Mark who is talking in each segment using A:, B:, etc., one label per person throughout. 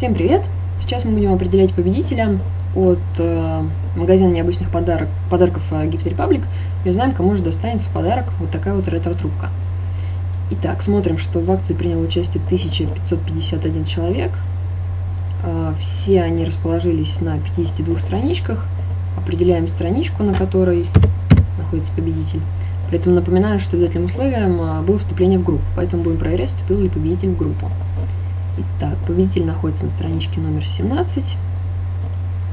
A: Всем привет! Сейчас мы будем определять победителя от э, магазина необычных подарок, подарков э, Gift Republic и узнаем, кому же достанется в подарок вот такая вот ретро-трубка. Итак, смотрим, что в акции приняло участие 1551 человек. Э, все они расположились на 52 страничках. Определяем страничку, на которой находится победитель. При этом напоминаю, что обязательным условием э, было вступление в группу, поэтому будем проверять, вступил ли победитель в группу. Итак, победитель находится на страничке номер 17.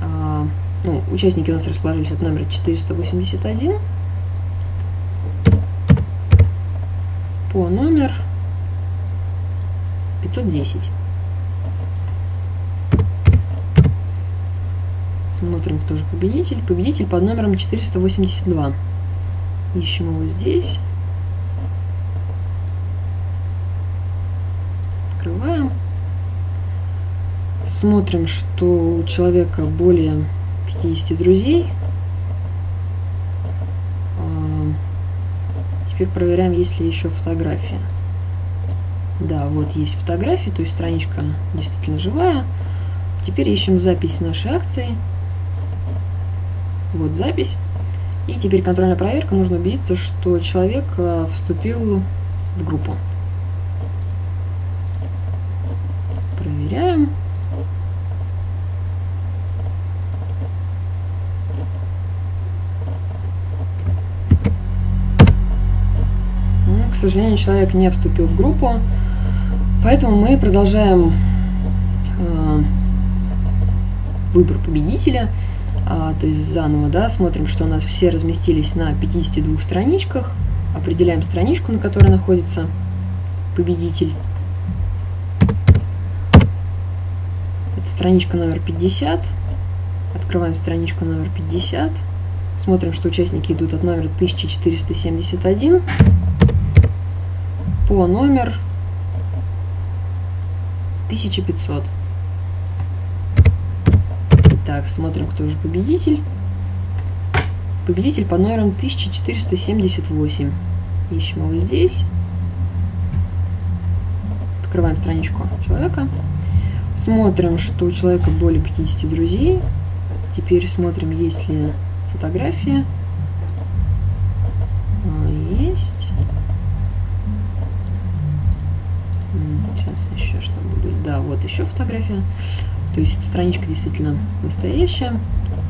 A: А, ну, участники у нас расположились от номера 481 по номер 510. Смотрим, кто же победитель. Победитель под номером 482. Ищем его здесь. Открываем смотрим, что у человека более 50 друзей. А, теперь проверяем, есть ли еще фотография. Да, вот есть фотографии, то есть страничка действительно живая. Теперь ищем запись нашей акции. Вот запись. И теперь контрольная проверка. Нужно убедиться, что человек а, вступил в группу. Проверяем. К сожалению, человек не вступил в группу, поэтому мы продолжаем э, выбор победителя, э, то есть заново, да, смотрим, что у нас все разместились на 52 страничках, определяем страничку, на которой находится победитель. Это страничка номер 50, открываем страничку номер 50, смотрим, что участники идут от номера 1471 по номер 1500. Итак, смотрим, кто же победитель. Победитель по номерам 1478. Ищем его здесь. Открываем страничку человека. Смотрим, что у человека более 50 друзей. Теперь смотрим, есть ли фотография. да, вот еще фотография. То есть страничка действительно настоящая.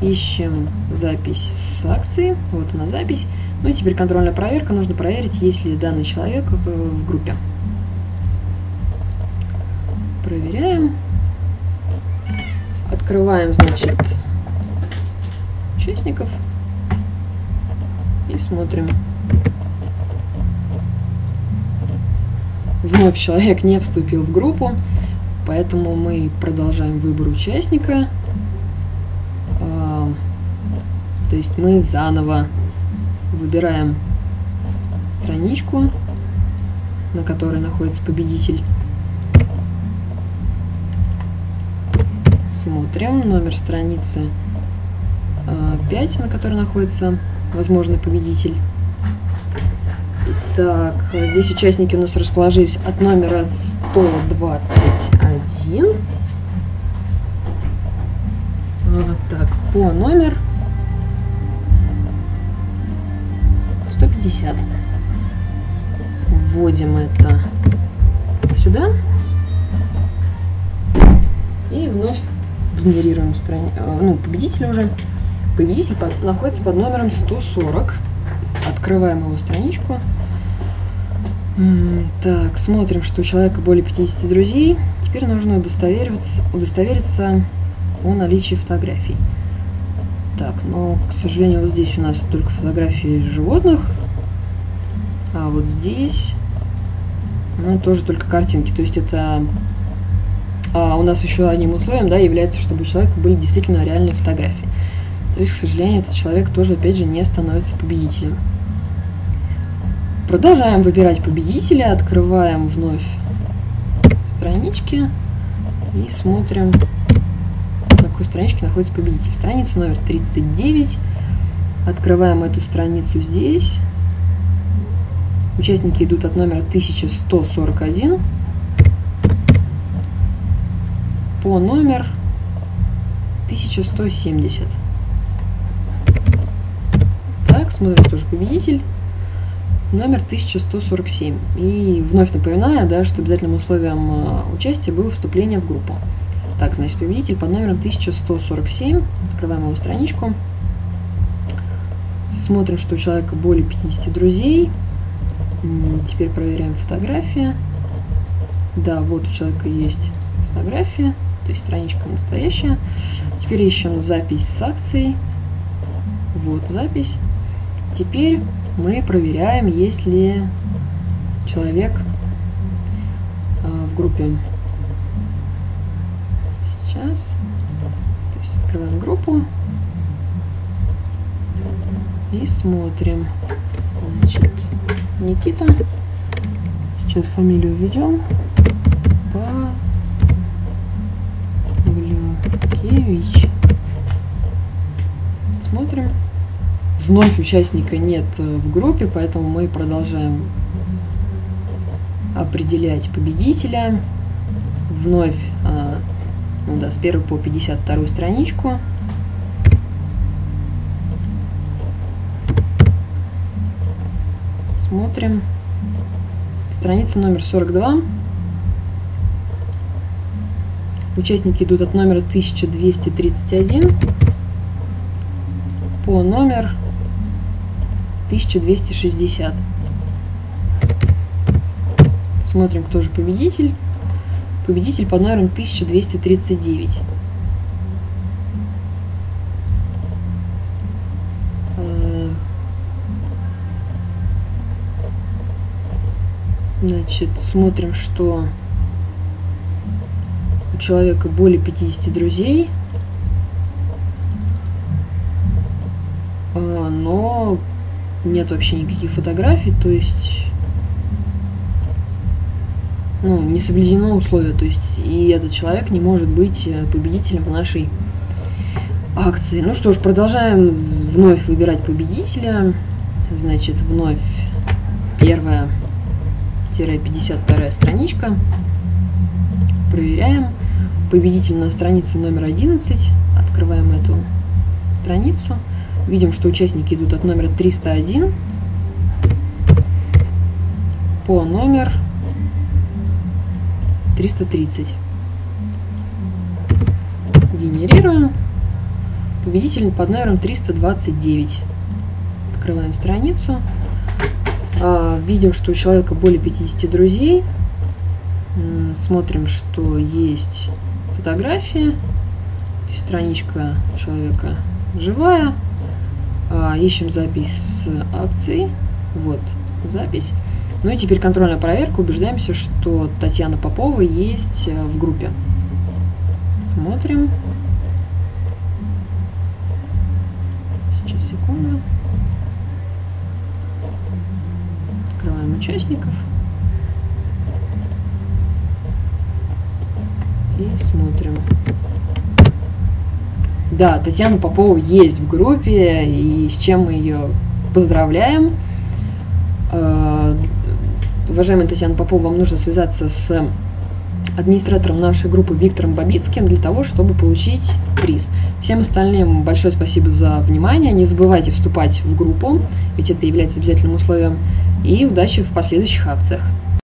A: Ищем запись с акции. Вот она запись. Ну и теперь контрольная проверка. Нужно проверить, есть ли данный человек в группе. Проверяем. Открываем, значит, участников. И смотрим. Вновь человек не вступил в группу. Поэтому мы продолжаем выбор участника. А, то есть мы заново выбираем страничку, на которой находится победитель. Смотрим номер страницы 5, а, на которой находится возможный победитель. Так, здесь участники у нас расположились от номера 121. Вот так, по номер 150. Вводим это сюда. И вновь генерируем страни... Э, ну, победителя уже. Победитель под... находится под номером 140. Открываем его страничку. Так, смотрим, что у человека более 50 друзей. Теперь нужно удостовериться, удостовериться о наличии фотографий. Так, но, к сожалению, вот здесь у нас только фотографии животных. А вот здесь, ну, тоже только картинки. То есть это а у нас еще одним условием, да, является, чтобы у человека были действительно реальные фотографии. То есть, к сожалению, этот человек тоже, опять же, не становится победителем. Продолжаем выбирать победителя, открываем вновь странички и смотрим, на какой страничке находится победитель. Страница номер 39. Открываем эту страницу здесь. Участники идут от номера 1141 по номер 1170. Так, смотрим тоже победитель. Номер 1147. И вновь напоминаю, да, что обязательным условием э, участия было вступление в группу. Так, значит, победитель под номером 1147. Открываем его страничку. Смотрим, что у человека более 50 друзей. Теперь проверяем фотографии. Да, вот у человека есть фотография, то есть страничка настоящая. Теперь ищем запись с акцией. Вот запись. Теперь мы проверяем, есть ли человек э, в группе. Сейчас. То есть открываем группу. И смотрим. Значит, Никита. Сейчас фамилию введем. Павлюкевич. Смотрим. Вновь участника нет э, в группе, поэтому мы продолжаем определять победителя. Вновь, а, ну да, с 1 по 52 страничку. Смотрим. Страница номер 42. Участники идут от номера 1231 по номер 1260. Смотрим, кто же победитель. Победитель под номером 1239. Значит, смотрим, что у человека более 50 друзей, а, но нет вообще никаких фотографий, то есть ну, не соблюдено условие, то есть и этот человек не может быть э, победителем нашей акции. Ну что ж, продолжаем вновь выбирать победителя. Значит, вновь первая 52 страничка. Проверяем. Победитель на странице номер 11. Открываем эту страницу. Видим, что участники идут от номера 301 по номер 330. Генерируем. Победитель под номером 329. Открываем страницу. А, видим, что у человека более 50 друзей. Смотрим, что есть фотография. Страничка человека живая. А, ищем запись с акцией. Вот запись. Ну и теперь контрольная проверка. Убеждаемся, что Татьяна Попова есть э, в группе. Смотрим. Сейчас, секунду. Открываем участников. И смотрим. Да, Татьяна Попова есть в группе, и с чем мы ее поздравляем. Э, уважаемая Татьяна Попова, вам нужно связаться с администратором нашей группы Виктором Бабицким для того, чтобы получить приз. Всем остальным большое спасибо за внимание. Не забывайте вступать в группу, ведь это является обязательным условием. И удачи в последующих акциях.